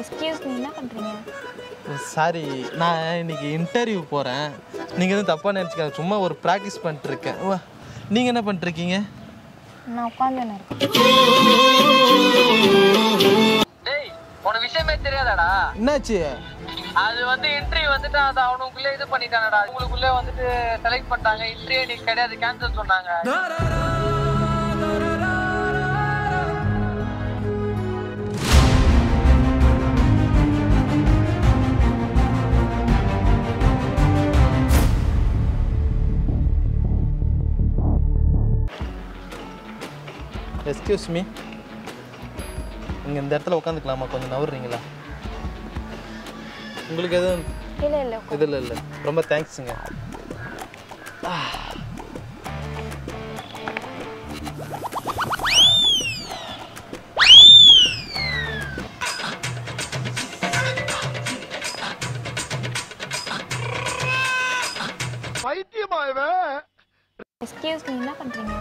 Excuse me என்ன பண்றீங்க? Sorry நான் இன்னைக்கு இன்டர்வியூ போகிறேன் நீங்கள் எதுவும் தப்பாக நினச்சிக்காங்க சும்மா ஒரு ப்ராக்டிஸ் பண்ணிட்டு இருக்கேன் வா நீங்கள் என்ன பண்ணிட்டுருக்கீங்க? நான் இருக்கேன். டேய் உனக்கு விஷயமே தெரியாதாடா? என்னாச்சு? அது வந்து இன்டர்வியூ வந்துட்டு அது அவனுக்குள்ளே இது பண்ணிட்டானடா. உங்களுக்குள்ளே வந்துட்டு செலக்ட் பண்ணிட்டாங்க. இன்டர்வியூ நீ கிடையாது கேன்சல் சொன்னாங்க. எஸ்கியூஸ் மீ நீங்கள் இந்த இடத்துல உட்காந்துக்கலாமா? கொஞ்சம் நவர்றீங்களா? உங்களுக்கு எதுவும் இல்ல இல்ல. இது இல்லை இல்லை. ரொம்ப தேங்க்ஸுங்க எக்ஸ்கியூஸ் மீ என்ன பண்றீங்க?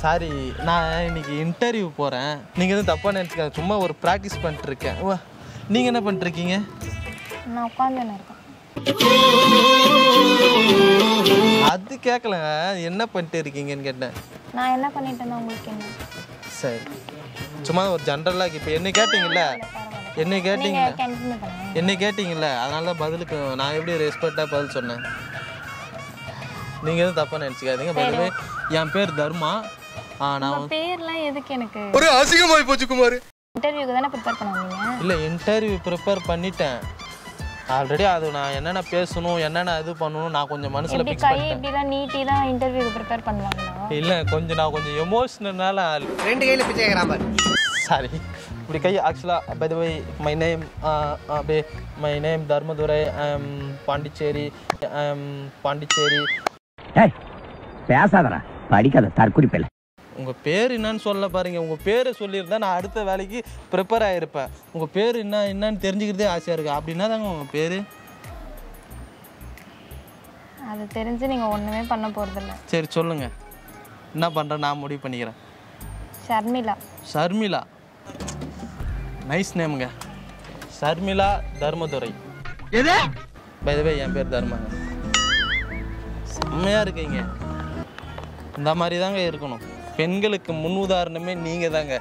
சாரி. நான் இன்னைக்கு இன்டர்வியூ போகிறேன் நீங்கள் எதுவும் தப்பாக நினச்சிக்காங்க சும்மா ஒரு ப்ராக்டிஸ் பண்ணிட்டு இருக்கேன் வா நீங்கள் என்ன பண்ணிட்டுருக்கீங்க? நான் உட்காந்து இருக்கேன். அது கேட்கலங்க என்ன பண்ணிட்டு இருக்கீங்கன்னு கேட்டேன். நான் என்ன பண்ணிட்டேன்னா உங்களுக்கு என்ன? சரி. சும்மா ஒரு ஜென்ரலாக இப்போ என்ன கேட்டிங்கல்ல? என்ன பண்ணுங்க. என்ன கேட்டிங்கல்ல? அதனால தான் பதிலுக்கு நான் எப்படி ரெஸ்பெக்டாக பதில் சொன்னேன்? நீங்கள் எதுவும் தப்பாக நினச்சிக்காதீங்க. பதிலே என் பேர் தர்மா. ஆ நான் பேர்லாம் எதுக்கு எனக்கு? ஒரு அசிங்கமாய் போச்சு குமார். இன்டர்வியூக்கு தானே ப்ரிப்பேர் பண்ணுவீங்க? இல்லை இன்டர்வியூ ப்ரிப்பேர் பண்ணிட்டேன். ஆல்ரெடி அது நான் என்னென்ன பேசணும் என்னென்ன இது பண்ணணும் நான் கொஞ்சம் மனசில் இப்படி கை பண்ணிட்டேன். இப்படிலாம் நீட்டி தான் இன்டர்வியூக்கு ப்ரிப்பேர் பண்ணுவாங்களா? இல்லை கொஞ்சம் நான் கொஞ்சம் எமோஷ்னல்னால ரெண்டு கையில பிச்சை கேட்கறான் பாரு. சாரி இப்படி கை ஆக்சுவலாக by the way my name அப்படியே my name Dharmadurai I'm Pondicherry I'm Pondicherry ஏய் பேசாதடா. படிக்காத தற்குறிப்பில்லை. உங்கள் பேர் என்னன்னு சொல்ல பாருங்க. உங்கள் பேரை சொல்லியிருந்தா நான் அடுத்த வேலைக்கு ப்ரிப்பேர் ஆகிருப்பேன் உங்கள் பேர் என்ன என்னன்னு தெரிஞ்சுக்கிறதே ஆசையாக இருக்குது அப்படின்னா தாங்க உங்கள் பேர்? அது தெரிஞ்சு நீங்க ஒண்ணுமே பண்ண போறதில்ல. சரி சொல்லுங்கள் என்ன பண்ணுறேன் நான் முடிவு பண்ணிக்கிறேன். ஷர்மிளா. ஷர்மிளா. நைஸ் நேமுங்க ஷர்மிளா தர்மதுரை. எது? பை என் பேர் தர்மாங்க செம்மையாக இருக்கீங்க. இந்த மாதிரி தாங்க இருக்கணும். பெண்களுக்கு முன் உதாரணமே நீங்கள் தாங்க?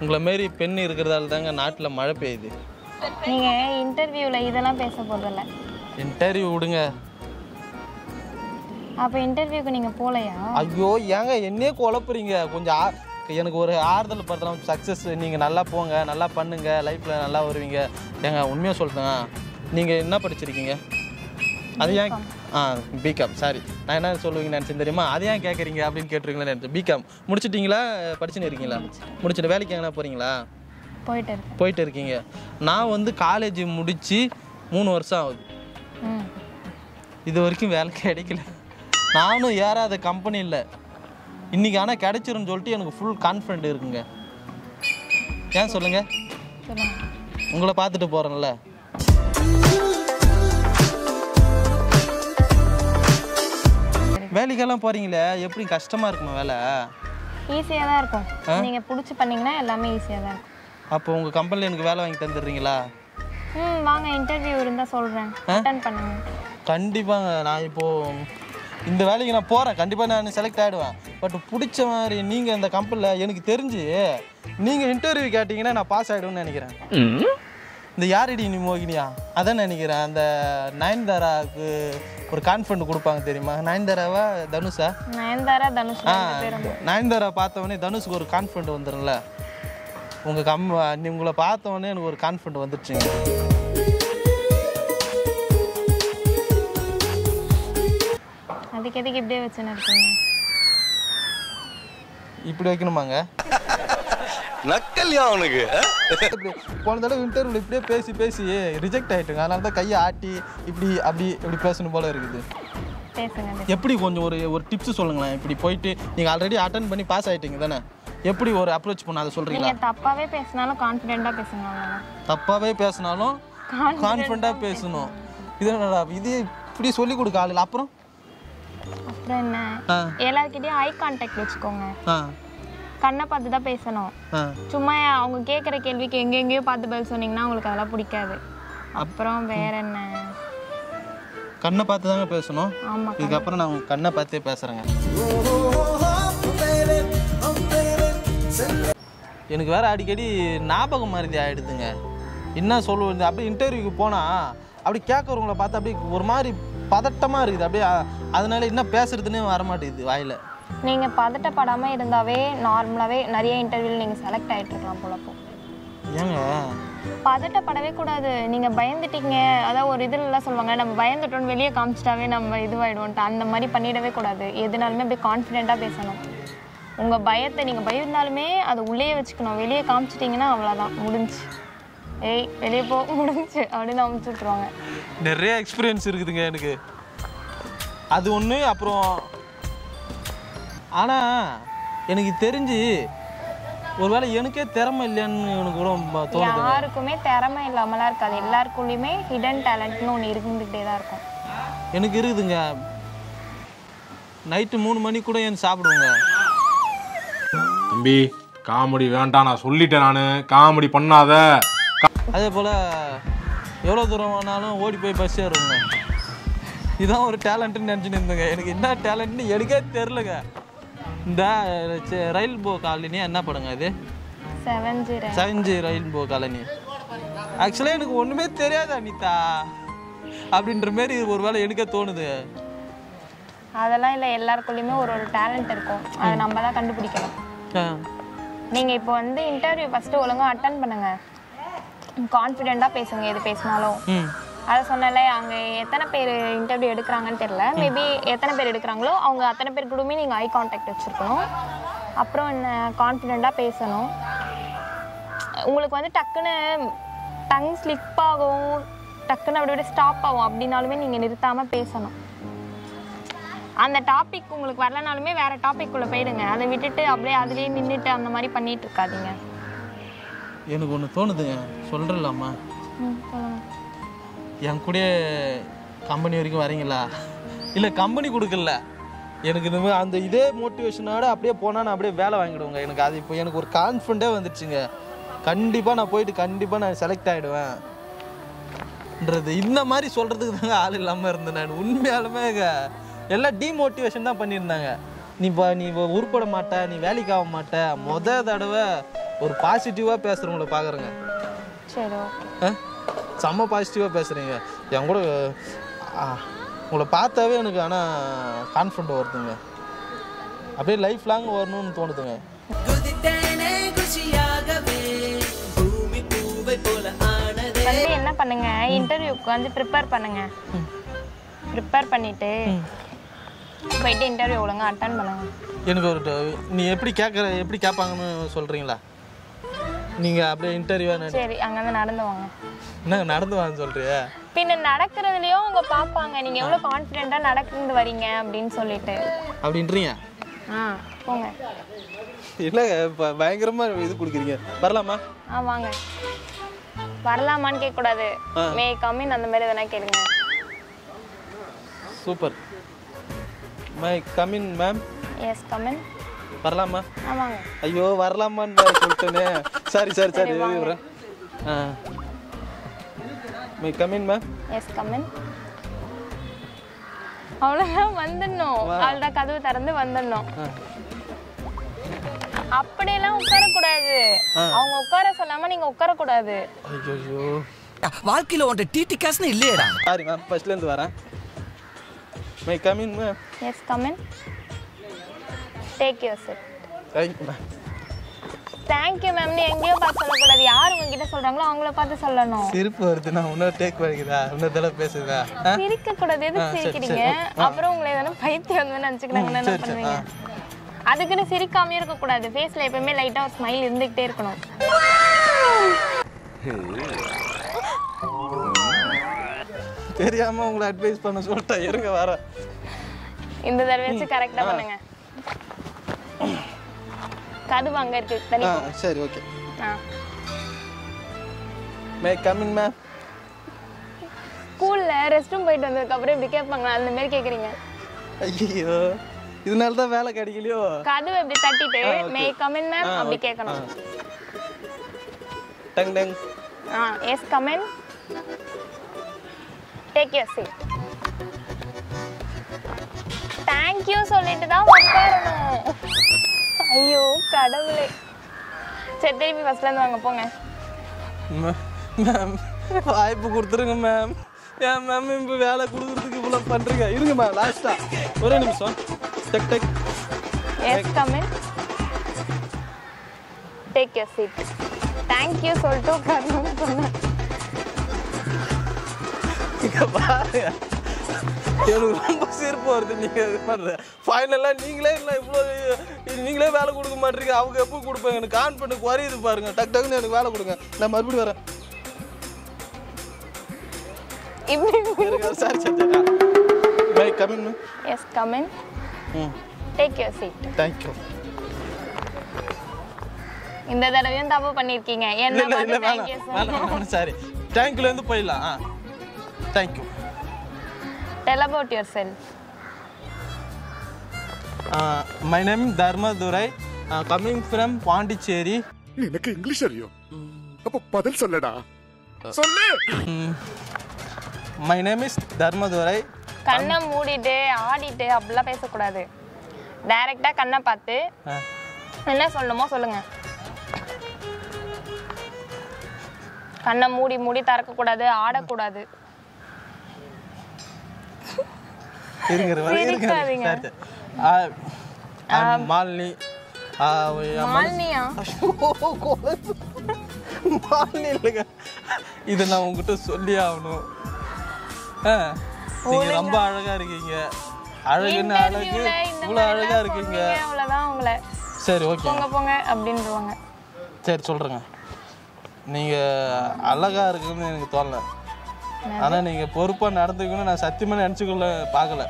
உங்களை மாரி பெண் இருக்கிறதால தாங்க நாட்டில் மழை பெய்யுது. நீங்க இன்டர்வியூல இதெல்லாம் பேச போறதில்ல. இன்டர்வியூ விடுங்க. அப்ப இன்டர்வியூக்கு நீங்க போலையா? ஐயோ ஏங்க என்னையே குழப்புறீங்க. கொஞ்சம் ஆ- எனக்கு ஒரு ஆறுதல் படுத்தலாம். சக்ஸஸ் நீங்கள் நல்லா போங்க நல்லா பண்ணுங்க. லைஃப்பில் நல்லா வருவீங்க. ஏங்க உண்மையாக சொல்லுங்க நீங்கள் என்ன படிச்சிருக்கீங்க? அது ஏன் ஆ பிகாம் சாரி நான் என்ன சொல்லுவீங்க நினச்சேன் தெரியுமா? அது ஏன் கேட்குறீங்க அப்படின்னு கேட்டுருக்கீங்களா நினச்சேன். பிகாம் முடிச்சிட்டிங்களா? படிச்சுன்னு இருக்கீங்களா? முடிச்சுட்டு வேலைக்கு எங்கன்னா போகிறீங்களா போயிட்டு போயிட்டு இருக்கீங்க. நான் வந்து காலேஜ் முடித்து மூணு வருஷம் ஆகுது. ம். இது வரைக்கும் வேலை கிடைக்கல. நானும் ஏறாத கம்பெனி இல்லை இன்னைக்கு ஆனால் கிடைச்சிருன்னு சொல்லிட்டு எனக்கு ஃபுல் கான்ஃபிடென்ட் இருக்குங்க. ஏன் சொல்லுங்க? சொல்லுங்க. உங்களை பார்த்துட்டு போகிறேன்ல வேலைக்கெல்லாம் போகிறீங்களே எப்படி கஷ்டமாக இருக்குமா வேலை? ஈஸியாக தான் இருக்கும். நீங்க பிடிச்சி பண்ணீங்கன்னா எல்லாமே ஈஸியாக தான் இருக்கும். அப்போ உங்கள் கம்பெனியில் எனக்கு வேலை வாங்கி தந்துடுறீங்களா? ம் வாங்க இன்டர்வியூ இருந்தா சொல்றேன். அட்டன் பண்ணுங்க. கண்டிப்பாங்க நான் இப்போது இந்த வேலைக்கு நான் போகிறேன் கண்டிப்பாக நான் செலக்ட் ஆகிடுவேன் பட் பிடிச்ச மாதிரி நீங்கள் இந்த கம்பெனியில் எனக்கு தெரிஞ்சு நீங்கள் இன்டர்வியூ கேட்டிங்கன்னா நான் பாஸ் ஆகிடுவேன்னு நினைக்கிறேன். இந்த யாரடி நீ மோகினியா? அதான் நினைக்கிறேன். அந்த நயன்தாராவுக்கு ஒரு கான்ஃபிடன்ட் கொடுப்பாங்க தெரியுமா? நயன்தாராவா தனுஷா? நயன்தாரா தனுஷ் ஆ நயன்தாரா பார்த்தவொடனே தனுஷுக்கு ஒரு கான்ஃபிடன்ட் வந்துடும்ல உங்கள் கம் உங்களை பார்த்தவொடனே எனக்கு ஒரு கான்ஃபிடன்ட் வந்துடுச்சுங்க அதுக்கு எதுக்கு இப்படியே வச்சுன்னு இருக்கீங்க? இப்படி வைக்கணுமாங்க? நக்கல்யா அவனுக்கு போன தடவை இன்டர்வியூல இப்படியே பேசி பேசி ரிஜெக்ட் ஆயிட்டுங்க. அதனால தான் கையை ஆட்டி இப்படி அப்படி இப்படி பேசணும் போல இருக்குது. எப்படி கொஞ்சம் ஒரு ஒரு டிப்ஸ் சொல்லுங்களேன். இப்படி போயிட்டு நீங்கள் ஆல்ரெடி அட்டன் பண்ணி பாஸ் ஆயிட்டீங்க தானே? எப்படி ஒரு அப்ரோச் பண்ண அதை சொல்கிறீங்களா நீங்க தப்பாவே பேசினாலும் கான்ஃபிடென்ட்டா பேசுங்க அவ்வளவுதான். தப்பாகவே பேசினாலும் கான்ஃபிடண்ட்டாக பேசணும். இது என்னடா இது இப்படி சொல்லி கொடுக்க ஆளுல அப்புறம்? அப்புறம் என்ன? ஆ. எல்லார்கிட்டயும் ஐ கான்டாக்ட் வச்சுக்கோங்க. ஆ. கண்ணை பார்த்து தான் பேசணும் சும்மா அவங்க கேட்குற கேள்விக்கு எங்கெங்கேயோ பார்த்து பதில் சொன்னீங்கன்னா அவங்களுக்கு அதெல்லாம் பிடிக்காது. அப்புறம் வேற என்ன? கண்ணை பார்த்து தாங்க பேசணும் ஆமாம் இதுக்கப்புறம் நான் உங்க கண்ணை பார்த்தே பேசுகிறேங்க எனக்கு வேற அடிக்கடி ஞாபகம் மருதி ஆயிடுதுங்க. என்ன சொல்லுவது? அப்படியே இன்டர்வியூக்கு போனால் அப்படி கேட்குறவங்கள பார்த்து அப்படியே ஒரு மாதிரி பதட்டமாக இருக்குது. அப்படியே அதனால என்ன பேசுறதுன்னே வர மாட்டேங்குது வாயில். நீங்கள் பதட்டப்படாமல் இருந்தாவே நார்மலாகவே நிறைய இன்டர்வியூவில் நீங்கள் செலக்ட் ஆகிட்டு இருக்கலாம் போல அப்போ. ஏங்க? பதட்டப்படவே கூடாது. நீங்கள் பயந்துட்டீங்க. அதான் ஒரு இதுலலாம் சொல்லுவாங்க நம்ம பயந்துட்டோம்னு வெளியே காமிச்சிட்டாவே நம்ம இதுவாயிடுவோன்ட்டு. அந்த மாதிரி பண்ணிடவே கூடாது. எதுனாலுமே அப்படியே கான்ஃபிடென்ட்டாக பேசணும். உங்கள் பயத்தை நீங்கள் பயந்தாலுமே அதை உள்ளேயே வச்சுக்கணும். வெளியே காமிச்சிட்டிங்கன்னா அவ்வளோதான் முடிஞ்சு. ஏய் வெளியே போ. முடிஞ்சு. அப்படின்னு அமுச்சு விட்ருவாங்க நிறைய எக்ஸ்பீரியன்ஸ் இருக்குதுங்க எனக்கு. அது ஒன்று அப்புறம் ஆனால் எனக்கு தெரிஞ்சு ஒருவேளை எனக்கே திறமை இல்லையான்னு எனக்கு கூட ரொம்ப தோணுது யாருக்குமே திறமை இல்லாமலாம் இருக்காது. எல்லாருக்குள்ளேயுமே ஹிடன் டேலண்ட்னு ஒன்று இருந்துக்கிட்டே தான் இருக்கும். எனக்கு இருக்குதுங்க. நைட்டு மூணு மணிக்கு கூட ஏன் சாப்பிடுவேங்க? தம்பி காமெடி வேண்டாம். நான் சொல்லிட்டேன் நான். காமெடி பண்ணாத. அதே போல் எவ்வளோ தூரம் வேணாலும் ஓடி போய் பஸ் ஏறுவேங்க இதான் ஒரு டேலண்ட்டுன்னு நினச்சின்னு இருந்தேங்க. எனக்கு என்ன டேலண்ட்னு எனக்கே தெரிலங்க இந்த ரயில் போ காலனி என்ன படங்க இது? செவன் ஜீரோ சகஞ்சு ரயில் போ காலனி ஆக்சுவலாக எனக்கு ஒன்றுமே தெரியாது அனிதா. அப்படின்ற மாரி ஒரு வேளை எனக்கே தோணுது. அதெல்லாம் இல்லை எல்லாருக்குள்ளேயுமே ஒரு ஒரு டேலண்ட் இருக்கும். அதை நம்ம தான் கண்டுபிடிக்கணும். நீங்கள் இப்போ வந்து இன்டர்வியூ ஃபஸ்ட்டு ஒழுங்கா அட்டன் பண்ணுங்க. கான்ஃபிடெண்ட்டாக பேசுங்க எது பேசினாலும். அதை சொன்னல அங்கே எத்தனை பேர் இன்டர்வியூ எடுக்கிறாங்கன்னு தெரில மேபி எத்தனை பேர் எடுக்கிறாங்களோ அவங்க அத்தனை பேர் கூடமே நீங்கள் ஐ கான்டாக்ட் வச்சுருக்கணும். அப்புறம் என்ன கான்ஃபிடெண்ட்டாக பேசணும். உங்களுக்கு வந்து டக்குன்னு டங் ஸ்லிப் ஆகும் டக்குன்னு அப்படி அப்படியே ஸ்டாப் ஆகும். அப்படின்னாலுமே நீங்கள் நிறுத்தாமல் பேசணும். அந்த டாபிக் உங்களுக்கு வரலனாலுமே வேற டாபிக் உள்ள போயிடுங்க. அதை விட்டுட்டு அப்படியே அதுலயே நின்றுட்டு அந்த மாதிரி பண்ணிட்டு இருக்காதீங்க. எனக்கு ஒன்று தோணுதுங்க. சொல்கிறலாமா ம். என் கூட கம்பெனி வரைக்கும் வரீங்களா? இல்லை கம்பெனி கொடுக்கல. எனக்கு இந்த மாதிரி அந்த இதே மோட்டிவேஷனோட அப்படியே போனால் நான் அப்படியே வேலை வாங்கிடுவேங்க. எனக்கு அது இப்போ எனக்கு ஒரு கான்ஃபிடண்டே வந்துடுச்சுங்க கண்டிப்பாக நான் போயிட்டு கண்டிப்பாக நான் செலக்ட் ஆகிடுவேன்ன்றது இந்த மாதிரி சொல்கிறதுக்கு தாங்க ஆள் இல்லாமல் இருந்தேன் நான். உண்மையாலுமேங்க. எல்லாம் டீமோட்டிவேஷன் தான் பண்ணியிருந்தாங்க. நீ இப்போ நீ உருப்பட மாட்ட நீ வேலைக்கு ஆக மாட்ட. மொத தடவை ஒரு பாசிட்டிவாக பேசுகிறவங்கள பார்க்குறேங்க சரி? செம்ம பாசிட்டிவாக பேசுகிறீங்க என் கூட உங்களை பார்த்தாவே எனக்கு ஆனால் கான்ஃபிடண்ட் வருதுங்க. அப்படியே லைஃப் லாங் வரணும்னு தோணுதுங்க. என்ன பண்ணுங்க இன்டர்வியூக்கு வந்து ப்ரிப்பேர் பண்ணுங்க. ப்ரிப்பேர் பண்ணிட்டு போயிட்டு இன்டர்வியூ ஒழுங்கா அட்டன் பண்ணுங்க. எனக்கு ஒரு நீ எப்படி கேட்குற எப்படி கேட்பாங்கன்னு சொல்கிறீங்களா நீங்கள் அப்படியே இன்டர்வியூ சரி அங்கேருந்து நடந்து வாங்க. என்ன நடந்து வான்னு சொல்கிறியா பின்ன நடக்கிறதுலயும் அவங்க பார்ப்பாங்க நீங்க எவ்வளவு கான்ஃபிடென்ட்டா நடந்து வரீங்க அப்படின்னு சொல்லிட்டு. அப்படின்றீங்க? ஆ போங்க. இல்லைங்க இப்போ பயங்கரமாக இது கொடுக்குறீங்க. வரலாமா? ஆ வாங்க. வரலாமான்னு கேட்கக்கூடாது. மே கம்மின் அந்த மாதிரி எதனா கேளுங்க. Super. May come in ma'am yes come in வரலாமா? ஆ வாங்க. ஐயோ வரலாமான்னு வேற சொல்லிட்டேனே. Sorry sorry sorry. Ah. May come in ma'am yes come in அவ்வளோதான் வந்துடணும். அவ்வளோதான் கதவு திறந்து வந்துடணும். அப்படியெல்லாம் உட்காரக்கூடாது. அவங்க உட்கார சொல்லாம நீங்க உட்காரக்கூடாது. ஐயோ வாழ்க்கையில உன்ட்ட டிடி காசுன்னு இல்லையடா. சாரி மேம் ஃபர்ஸ்ட்லேருந்து வரேன். May come in ma'am yes come in take your seat thank you ma'am thank you மேம்னு எங்கேயோ பார்த்து சொல்லக்கூடாது. யார் உங்ககிட்ட சொல்றாங்களோ அவங்கள பார்த்து சொல்லணும். சிரிப்பு வருது. நான் இன்னொரு டேக் வரைக்குதா? இன்னொரு தடவை பேசுதா? சிரிக்க கூடாது சரி, சிரிக்கிறீங்க? சரி. அப்புறம் உங்களை எதனா பைத்தியம் வந்து நினச்சிக்கிறாங்கன்னா என்ன பண்ணுவீங்க? அதுக்குன்னு சிரிக்காமயே இருக்க கூடாது ஃபேஸ்ல எப்பவுமே லைட்டா ஒரு ஸ்மைல் இருந்துகிட்டே இருக்கணும். தெரியாம உங்களை அட்வைஸ் பண்ண சொல்லிட்டேன். இருங்க வரேன். இந்த தடவையாச்சும் கரெக்டா பண்ணுங்க. கதவு அங்க இருக்கு தனி சரி ஓகே. மே கமின் மேம் ஸ்கூல்ல ரெஸ்ட் ரூம் போயிட்டு வந்ததுக்கு அப்புறம் இப்படி கேட்பாங்களா? அந்த மாதிரி கேக்குறீங்க. ஐயோ இதனால தான் வேலை கிடைக்கலையோ? கதவு இப்படி தட்டிட்டு மே கமின் மேம் அப்படி கேட்கணும். டங் டங். ஆ yes come in take your seat thank you சொல்லிட்டு தான் உட்காரணும். ஐயோ கடவுளே. சரி திருப்பி ஃபர்ஸ்ட்ல இருந்து வாங்க போங்க. மேம் வாய்ப்பு கொடுத்துருங்க மேம். ஏன் மேம் இப்போ வேலை கொடுக்குறதுக்கு இவ்வளோ பண்ணுறீங்க இருங்க மேம் லாஸ்ட்டா ஒரே நிமிஷம். டக் டக். Yes come in take your seat thank you சொல்லிட்டு உட்காரணும்னு சொன்னேன். பாருங்க. எனக்கு ரொம்ப சிரிப்பு வருது நீங்க இது பண்ணுறது ஃபைனலாக நீங்களே இல்லை இவ்வளோ நீங்களே வேலை கொடுக்க மாட்டீங்க. அவங்க எப்போ கொடுப்பாங்க? எனக்கு கான்ஃபிடன்ட் குறையுது பாருங்க. டக் டக்குன்னு எனக்கு வேலை கொடுங்க. நான் மறுபடியும் வரேன். சார் சரி may I coming yes come in hmm take your seat thank you இந்த தடவையும் தப்பு பண்ணிருக்கீங்க. என்ன இல்லை இல்லை பார்த்து வேணாம். Thank you ah thank you tell about yourself my name Dharmadurai coming from Pondicherry எனக்கு இங்கிலீஷ் அறியும் அப்ப பதில் சொல்லடா சொல்லு மை நேம் இஸ் தர்மதுரை கண்ணை மூடிட்டு ஆடிட்டு அப்படிலாம் பேசக்கூடாது டைரக்டா கண்ணை பார்த்து என்ன சொல்லணுமோ சொல்லுங்க கண்ணை மூடி மூடி திறக்கக்கூடாது ஆடக்கூடாது இருங்க மாலினி மாலினியா மாலினி இல்லைங்க. இதை நான் உங்ககிட்ட சொல்லி ஆகணும். நீங்க ரொம்ப அழகா இருக்கீங்க. அழகுன்னு அழகு. இவ்வளோ அழகா இருக்கீங்க. உங்களை. சரி ஓகே. போங்க போங்க அப்படின்றவாங்க. சரி சொல்றேங்க. நீங்க அழகா இருக்குன்னு எனக்கு தோணல. ஆனா நீங்க பொறுப்பா நடந்துக்கணும்னு நான் சத்தியமா நினைச்சுக்கொள்ள பார்க்கல.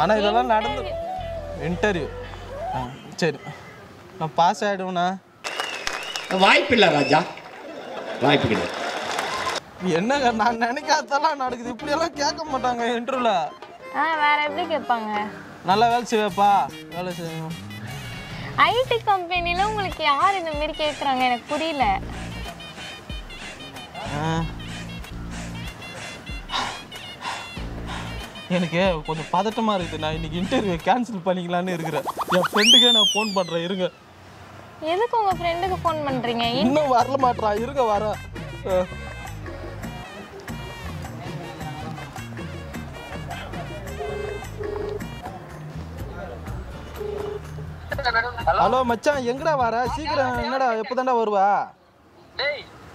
ஆனா இதெல்லாம் நடந்து இன்டர்வியூ சரி. நான் பாஸ் ஆயிடுவேண்ணா வாய்ப்பில்லை ராஜா. வாய்ப்பு கிடையாது. என்னங்க நான் நினைக்காதெல்லாம் நடக்குது. இப்படியெல்லாம் கேட்க மாட்டாங்க இன்டர்வியூல ஆ வேற எப்படி கேட்பாங்க? நல்லா வேலை செய்வேப்பா. வேலை செய்யணும் ஐடி கம்பெனில உங்களுக்கு யார் இந்த மாதிரி கேட்குறாங்க எனக்கு புரியல. ஆ. எனக்கு கொஞ்சம் பதட்டமா இருக்குது. நான் இன்னைக்கு இன்டர்வியூ கேன்சல் பண்ணிக்கலான்னு இருக்கிறேன். என் ஃப்ரெண்டுக்கே நான் ஃபோன் பண்றேன். இருங்க. எதுக்கு உங்க ஃப்ரெண்டுக்கு ஃபோன் பண்றீங்க? இன்னும் வரல மாட்றான் இருங்க வரேன். ஹலோ மச்சான் எங்கடா வர? சீக்கிரம் என்னடா எப்போதான்டா வருவா?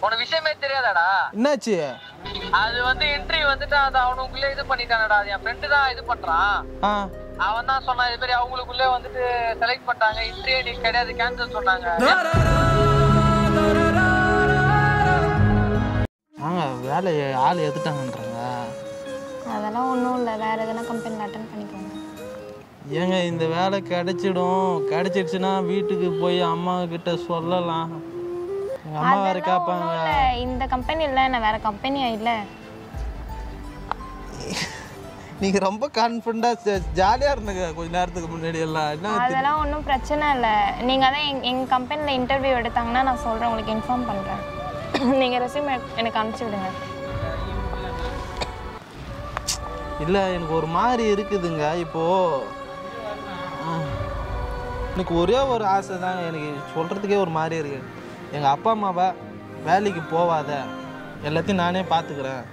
உனக்கு விஷயமே தெரியாதாடா? என்னாச்சு? அது வந்து இன்டர்வியூ வந்துட்டு அது அவனுக்குள்ளே இது பண்ணிட்டானடா. அது என் ஃப்ரெண்டு தான் இது பண்றான். அவன் தான் சொன்னான் இது மாதிரி அவங்களுக்குள்ளே வந்துட்டு செலக்ட் பண்ணிட்டாங்க. இன்டர்வியூ நீ கிடையாது கேன்சல் சொன்னாங்க. ஆங்க வேலையை ஆள் எடுத்துட்டாங்கன்றாங்க. அதெல்லாம் ஒன்றும் இல்லை. வேற எதனா கம்பெனியில் அட்டன் பண்ணிக்கோங்க. ஏங்க இந்த வேலை கிடைச்சிடும். கிடைச்சிடுச்சுன்னா வீட்டுக்கு போய் அம்மா கிட்ட சொல்லலாம். அம்மா ஒன்றும் இல்லை. இந்த கம்பெனி இல்லை நான் வேற கம்பெனியா இல்லை நீங்க ரொம்ப கான்ஃபிடண்டா ஜாலியா இருந்தீங்க கொஞ்ச நேரத்துக்கு முன்னாடி எல்லாம். என்ன அதெல்லாம் ஒன்றும் பிரச்சனை இல்லை. நீங்கள் அதான் எங் எங்கள் கம்பெனியில் இன்டர்வியூ எடுத்தாங்கன்னா நான் சொல்கிறேன் உங்களுக்கு இன்ஃபார்ம் பண்ணுறேன் நீங்கள் ரெஸ்யூம் எனக்கு அனுப்பிச்சி விடுங்க. இல்ல எனக்கு ஒரு மாதிரி இருக்குதுங்க. இப்போ. எனக்கு ஒரே ஒரு ஆசை தாங்க எனக்கு சொல்றதுக்கே ஒரு மாதிரி இருக்கு. எங்க அப்பா அம்மாவை வேலைக்கு போவாத. எல்லாத்தையும் நானே பார்த்துக்கிறேன்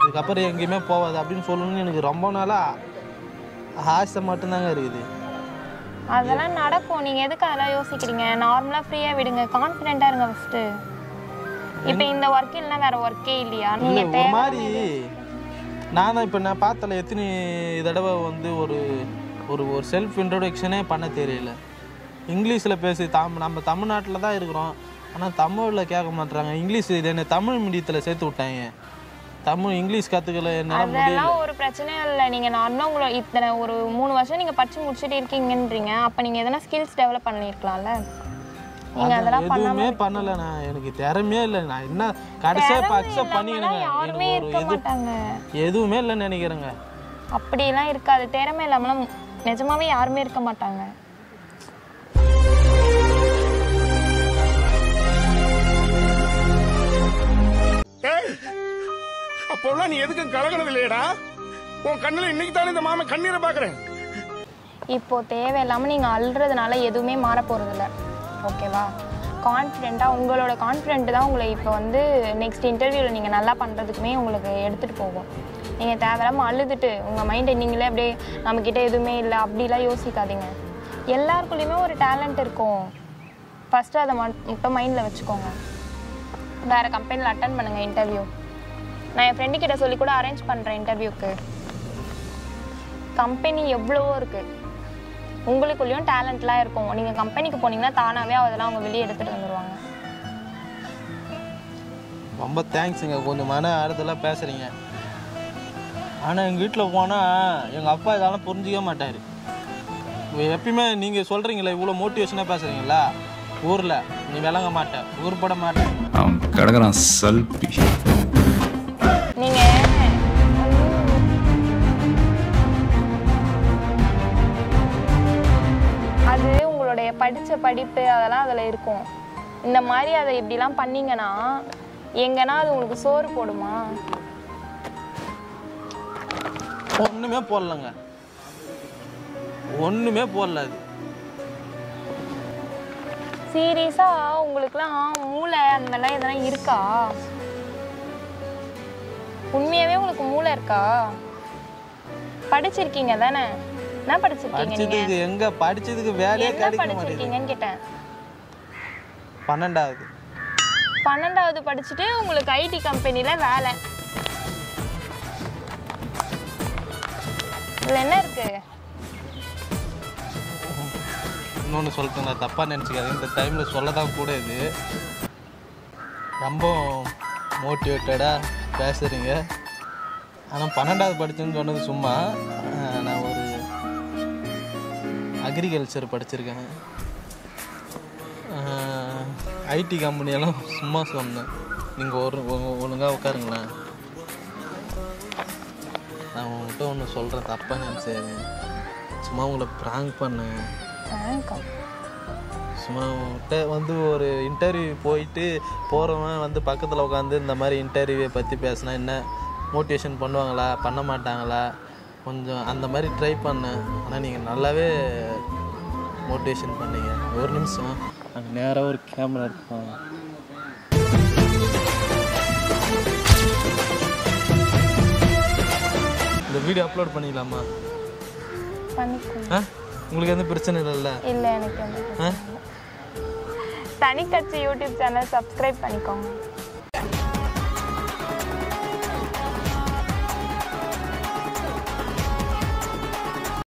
இதுக்கப்புறம் எங்கேயுமே போவாத அப்படின்னு சொல்லணும்னு எனக்கு ரொம்ப நாளா ஆசை மட்டும்தாங்க இருக்குது. அதெல்லாம் நடக்கும். நீங்கள் எதுக்கு அதெல்லாம் யோசிக்கிறீங்க? நார்மலாக ஃப்ரீயாக விடுங்க. கான்ஃபிடென்ட்டாக இருங்க ஃபஸ்ட்டு இப்போ இந்த ஒர்க் இல்லைன்னா வேற ஒர்க்கே இல்லையா? இல்லை ஒரு மாதிரி நான் தான் இப்போ நான் பார்த்தல எத்தனை தடவை வந்து ஒரு ஒரு ஒரு செல்ஃப் இன்ட்ரொடக்ஷனே பண்ண தெரியல. இங்கிலீஷில் பேசி தம் நம்ம தமிழ்நாட்டில் தான் இருக்கிறோம். ஆனால் தமிழில் கேட்க மாட்றாங்க. இங்கிலீஷ் இது என்ன தமிழ் மீடியத்தில் சேர்த்து விட்டாங்க. தமிழ் இங்கிலீஷ் கற்றுக்கல அதெல்லாம் ஒரு பிரச்சனையும் இல்லை. நீங்கள் நார்மலாக உங்களை இத்தனை ஒரு மூணு வருஷம் நீங்கள் படிச்சு முடிச்சுட்டு இருக்கீங்கன்றீங்க. அப்போ நீங்கள் எதனா ஸ்கில்ஸ் டெவலப் பண்ணியிருக்கலாம்ல? எதுவுமே பண்ணலை நான். எனக்கு திறமையே இல்லை. நான் என்ன கடைசியாக இப்போ அக்செப்ட் மாட்டாங்க. எதுவுமே இல்லைன்னு நினைக்கிறேங்க. அப்படியெல்லாம் இருக்காது. திறமை இல்லாமலாம் நிஜமாவே யாருமே இருக்க மாட்டாங்க. அப்போல்லாம் நீ எதுக்கும் கலகனது இல்லையடா? உன் கண்ணுல இன்னைக்கு தானே இந்த மாமன் கண்ணீரை பாக்குறேன் இப்போ தேவையில்லாமல் நீங்கள் அழுறதுனால எதுவுமே மாற போகிறதில்ல ஓகேவா? கான்ஃபிடெண்ட்டாக உங்களோட கான்ஃபிடென்ட் தான் உங்களை இப்போ வந்து நெக்ஸ்ட் இன்டர்வியூவில் நீங்கள் நல்லா பண்ணுறதுக்குமே உங்களுக்கு எடுத்துகிட்டு போகும். நீங்கள் தேவையில்லாமல் அழுதுட்டு உங்கள் மைண்டை நீங்களே அப்படியே நம்மக்கிட்ட எதுவுமே இல்லை அப்படிலாம் யோசிக்காதீங்க. எல்லாருக்குள்ளேயுமே ஒரு டேலண்ட் இருக்கும். ஃபஸ்ட்டு அதை மட்டும் மைண்டில் வச்சுக்கோங்க. வேறு கம்பெனியில் அட்டன் பண்ணுங்கள் இன்டர்வியூ நான் என் ஃப்ரெண்டு கிட்ட சொல்லி கூட அரேஞ்ச் பண்ணுறேன் இன்டர்வியூக்கு கம்பெனி எவ்வளவோ இருக்குது உங்களுக்குள்ளேயும் டேலண்ட்லாம் இருக்கும். நீங்கள் கம்பெனிக்கு போனீங்கன்னா தானாகவே அதெல்லாம் அவங்க வெளியே எடுத்துகிட்டு வந்துடுவாங்க ரொம்ப தேங்க்ஸுங்க கொஞ்சம் மன ஆறுதலாக பேசுகிறீங்க ஆனால் எங்கள் வீட்டில் போனால் எங்கள் அப்பா இதெல்லாம் புரிஞ்சிக்க மாட்டார். எப்பயுமே நீங்கள் சொல்கிறீங்களே இவ்வளோ மோட்டிவேஷனாக பேசுகிறீங்களா ஊரில். நீ விளங்க மாட்ட. ஊர்பட மாட்டேன் அவன் கிடக்குறான் சல்பி படித்த படிப்பு அதெல்லாம் அதில் இருக்கும். இந்த மாதிரி அதை இப்படிலாம் பண்ணீங்கன்னா எங்கன்னா அது உங்களுக்கு சோறு போடுமா? ஒன்றுமே போடலங்க. ஒன்றுமே போடல அது. சீரியஸாக உங்களுக்குலாம் மூளை அந்த மாதிரிலாம் எதனா இருக்கா? உண்மையாகவே உங்களுக்கு மூளை இருக்கா? படிச்சிருக்கீங்க தானே. என்ன படிச்சிருக்கீங்க படிச்சதுக்கு எங்கே? படிச்சதுக்கு வேலையே கிடைக்க மாட்டேங்குது. படிச்சிருக்கீங்கன்னு கேட்டேன். பன்னெண்டாவது. பன்னெண்டாவது படிச்சுட்டு உங்களுக்கு ஐடி கம்பெனியில் வேலை. இதில் என்ன இருக்கு? இன்னொன்று சொல்லிட்டு நான் தப்பாக நினச்சிக்காது இந்த டைமில் சொல்ல தான் கூட இது. ரொம்ப மோட்டிவேட்டடாக பேசுகிறீங்க ஆனால் பன்னெண்டாவது படிச்சேன்னு சொன்னது சும்மா. அக்ரிகல்ச்சர் படிச்சிருக்கேன். ஐடி கம்பெனியெல்லாம் சும்மா சொன்னேன். நீங்கள் ஒரு ஒழுங்காக உட்காருங்களேன். நான் உங்கள்கிட்ட ஒன்று சொல்கிறேன் தப்பாக நினச்சேன் சும்மா உங்களை ப்ராங்க் பண்ணேன். சும்மா உன்கிட்ட வந்து ஒரு இன்டர்வியூ போயிட்டு போகிறவன் வந்து பக்கத்தில் உட்காந்து இந்த மாதிரி இன்டர்வியூவை பற்றி பேசினா என்ன? மோட்டிவேஷன் பண்ணுவாங்களா? பண்ண மாட்டாங்களா? கொஞ்சம் அந்த மாதிரி ட்ரை பண்ணேன். ஆனால் நீங்கள் நல்லாவே மோட்டிவேஷன் பண்ணீங்க. ஒரு நிமிஷம். அங்கே நேராக ஒரு கேமரா இருப்பாங்க இந்த வீடியோ அப்லோட் பண்ணிக்கலாமா? உங்களுக்கு எந்த பிரச்சனை இல்லைல்ல? இல்லை எனக்கு வந்து ஆ? தனிக்கட்சி யூடியூப் சேனல் சப்ஸ்கிரைப் பண்ணிக்கோங்க.